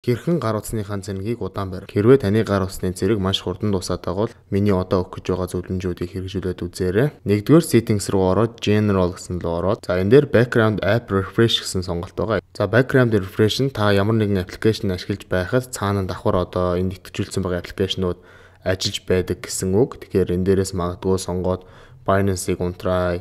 Хэрхэн гар утасныхаа цэнгийг удаан барих. Хэрвээ таны гар утасны цэрэг маш хурдан дуусаад байгавал миний одоо өгөх гэж байгаа зөвлөмжүүдийг хэрэгжүүлээд үзээрэй. Нэгдүгээр settings руу ороод general гэсэн рүү ороод за энэ дээр background app refresh гэсэн сонголт байгаа. За background refresh нь та ямар нэгэн аппликейшн ашиглаж байхад цаана давхар одоо энд итгэжүүлсэн байгаа аппликейшнууд ажиллаж байдаг гэсэн үг. Тэгэхээр энэ дээрээс магадгүй сонгоод Binance-ийг унтраа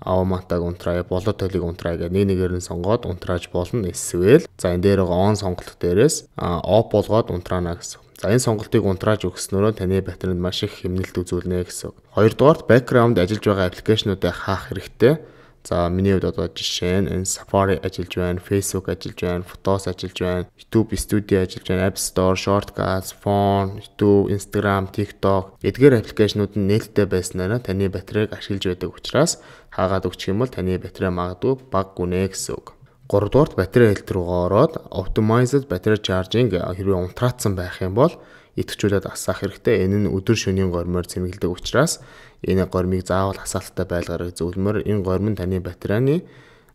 Аваматаг унтраа, болоо толиг унтраа гэх нэг нэгээр нь сонгоод унтрааж болно. Эсвэл за энэ дээр on сонголт дээрээс off болгоод унтраана гэсэн. За энэ сонголтыг унтрааж өгснөөрөө таны батаренд маш их хэмнэлт үзүүлнэ гэсэн. Хоёрдугаарт background ажиллаж байгаа аппликейшнуудыг хаах хэрэгтэй. За миний хувьд одоо жишээ нь энэ Safari ажиллаж байна, Facebook ажиллаж байна, Photos ажиллаж байна, YouTube Studio ажиллаж байна, App Store, Shortcuts, Phone, YouTube, Instagram, TikTok эдгээр аппликейшнууд нь нээлттэй байснараа таны батарейг ашиглаж байдаг учраас хаагаад өгчих юм бол таны батарей магадгүй баг гүнэ гэсэн үг. 3 дугаарт батарей хэлт рүүгээ ороод optimized battery charging хэрвээ унтраацсан байх юм бол идэвхжүүлээд асаах хэрэгтэй. Энэ нь өдөр шөнийн гормоор цэмгэлдэг учраас энэ гормыг заавал хасаалттай байлгаарай зөвлөмөр энэ горим нь таны батарейны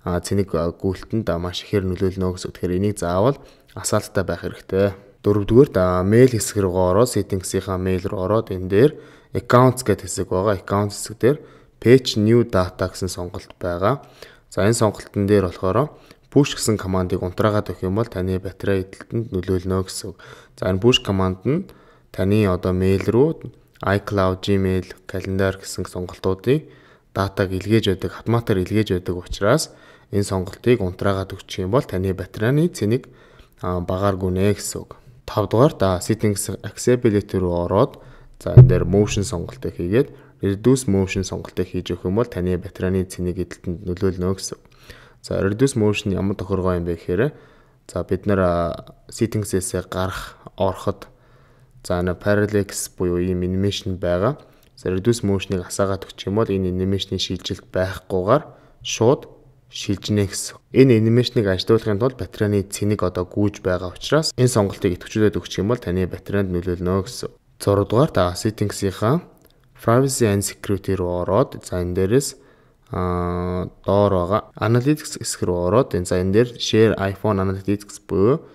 цэник гүйлтэнд маш ихээр нөлөөлнө гэсэн. Тэгэхээр энийг заавал асаалттай байх хэрэгтэй. Дөрөвдүгээр мэйл хэсэг рүү ороод settings-ийнхаа мэйл рүү ороод энэ дээр accounts гэдэг хэсэг байгаа. Accounts хэсэг дээр patch new data гэсэн сонголт байгаа. За энэ сонголтын дээр болохоор push гэсэн командыг унтраагаад өгөх юм бол таны батарей эдэлтэнд нөлөөлнө гэсэн үг. За энэ push команд нь таны одоо мэйл рүү iCloud, Gmail, календар гэсэн сонголтуудыг датаг илгээж байдаг, автоматар илгээж байдаг учраас энэ сонголтыг унтраагаад өгчих юм бол таны батарейны цэник багаар гүнэ гэсэн үг. 5 дугаар settings accessibility руу ороод за энэ дээр motion сонголтыг хийгээд reduce motion сонголтыг хийж өгөх юм бол таны батарейны цэник эдэлтэнд нөлөөлнө гэсэн. За reduce motion ямар тохиргоо юм бэ гэхээр за бид нэр settings-ээс гарах ороход за на parallax буюу ийм animation байгаа. За reduce motion-ыг асаагаад өгчих юм бол энэ animation-ийн шилжилт байхгүйгээр шууд шилжнэ гэсэн. Энэ анимашныг ажилуулахын тулд батарейны цэник одоо гүйж байгаа учраас энэ сонголтыг идэвхжүүлээд өгчих юм бол таны батарейнд нөлөөлнө гэсэн. 6 дугаар та settings-ийнхаа privacy and security руу ороод за энэ дээрээс аа доор байгаа analytics хэсэг рүү ороод энэ за энэ дээр share iPhone analytics буюу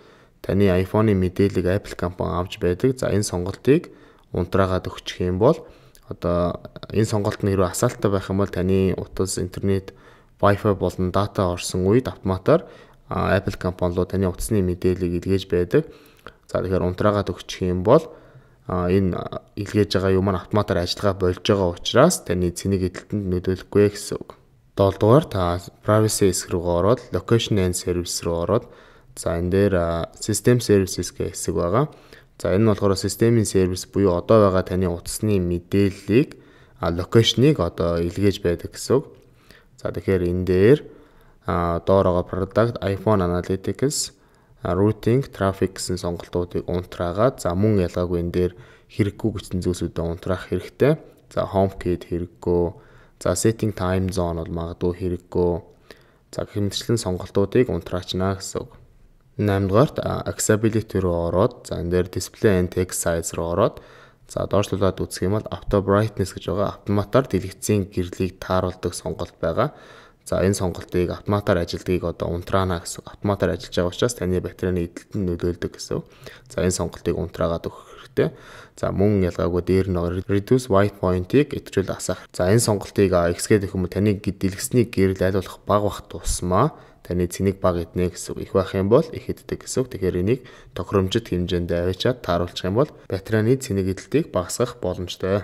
таны iPhone-ы мэдээллийг Apple компани авч байдаг. За энэ сонголтыг унтраагаад өгчих юм бол одоо энэ сонголт нь хэрвээ асаалттай байх юм бол таны утас интернет Wi-Fi болон дата орсон үед автоматар Apple компани руу таны утасны мэдээллийг илгээж байдаг. За тэгэхээр унтраагаад өгчих юм бол энэ илгээж байгаа юм маань автоматар ажиллагаа болж байгаа учраас таны цэник эдэлтэнд нөлөөлөхгүй гэсэн үг. 7 дугаар та privacy хэсэг рүү ороод location and service рүү ороод за энэ дээр system services гэх хэсэг байгаа. За энэ нь болохоор системийн сервис буюу одоо байгаа таны утасны мэдээллийг локейшнийг одоо илгээж байдаг гэсэн үг. За тэгэхээр энэ дээр доор байгаа product iPhone Analytics routing traffic гэсэн сонголтуудыг унтраагаад за мөн ялгаагүй энэ дээр хэрэггүй гэсэн зүйлсүүдэд унтраах хэрэгтэй. За HomeKit хэрэггүй. За setting time zone бол магадгүй хэрэггүй. За гэх мэтчлэн сонголтуудыг унтраачна гэсэн үг. 8 дугаарт accessibility руу ороод за энэ дээр display and text size руу ороод за доошлуулад үзэх юм бол auto brightness гэж байгаа автоматар дэлгэцийн гэрлийг тааруулдаг сонголт байгаа. За энэ сонголтыг автоматар ажилдгийг одоо унтраана гэсэн. Автоматар ажиллаж байгаа учраас таны батарейны эдэлтэнд нөлөөлдөг гэсэн. За энэ сонголтыг унтраагаад өгөх хэрэгтэй. За мөн ялгаагүй дээр нь reduce white point-ийг идэвхжүүл асаах. За энэ сонголтыг XG гэх юм таны дэлгэсний гэрэл айлуулах баг бах тусмаа таны цэник баг иднэ гэсэн их байх юм бол их иддэг гэсэн. Тэгэхээр энийг тохиромжит хэмжээнд авчиад тааруулчих юм бол батарейны цэник эдэлтийг багасгах боломжтой.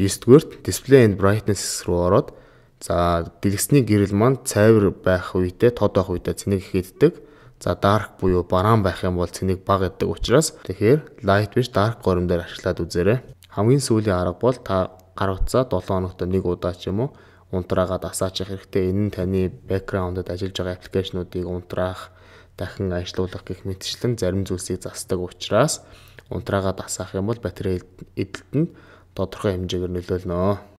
9-р display and brightness руу ороод За дэлгэсний гэрэл маань цайвар байх үедээ тод байх үедээ цэнийг хийддэг. За dark буюу бараан байх юм бол цэнийг бага гэдэг учраас тэгэхээр light биш dark горимд дээр ашиглаад үзээрэй. Хамгийн сүүлийн арга бол та гар утсаа 7 хоногт нэг удаа ч юм уу унтраагаад асаачих хэрэгтэй. Энэ нь таны background-д ажиллаж байгаа аппликейшнуудыг унтраах, дахин ажилуулах гэх мэтчлэн зарим зүйлсийг засдаг учраас унтраагаад асаах юм бол батарей эдэлтэнд тодорхой хэмжээгээр нөлөөлнө.